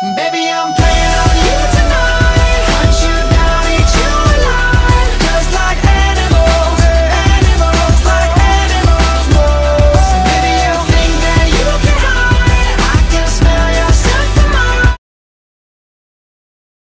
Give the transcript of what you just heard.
Baby, I'm